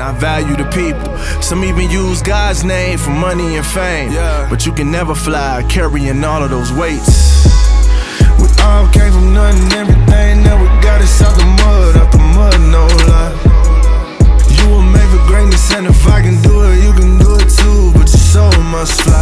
I value the people. Some even use God's name for money and fame. Yeah. But you can never fly carrying all of those weights. We all came from nothing, everything that we got is out the mud, out the mud, no lie. You were made for greatness, and if I can do it, you can do it too. But your soul must fly.